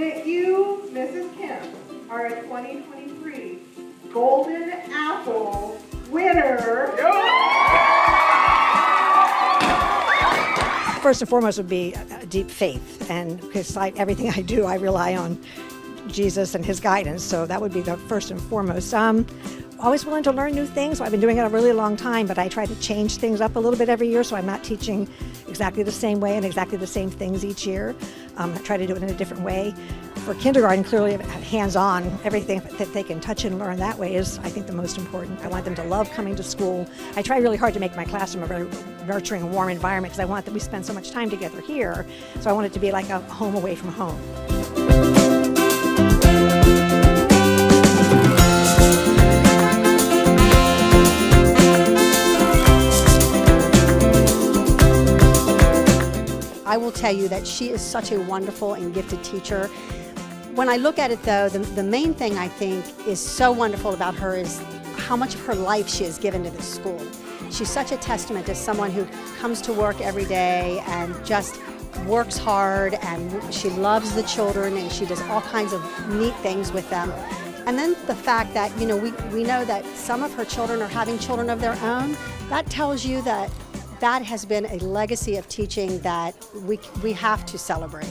that you, Mrs. Kimm, are a 2023 Golden Apple winner. First and foremost would be deep faith, and because I, everything I do, I rely on Jesus and His guidance. So that would be the first and foremost. Um, always willing to learn new things. I've been doing it a really long time, but I try to change things up a little bit every year. So I'm not teaching exactly the same way and exactly the same things each year. Um, I try to do it in a different way. For kindergarten, clearly hands-on, everything that they can touch and learn that way is, I think, the most important. I want them to love coming to school. I try really hard to make my classroom a very nurturing, warm environment because I want that we spend so much time together here. So I want it to be like a home away from home. I will tell you that she is such a wonderful and gifted teacher. When I look at it though, the, the main thing I think is so wonderful about her is how much of her life she has given to this school. She's such a testament to someone who comes to work every day and just works hard and she loves the children and she does all kinds of neat things with them. And then the fact that, you know, we, we know that some of her children are having children of their own, that tells you that that has been a legacy of teaching that we, we have to celebrate.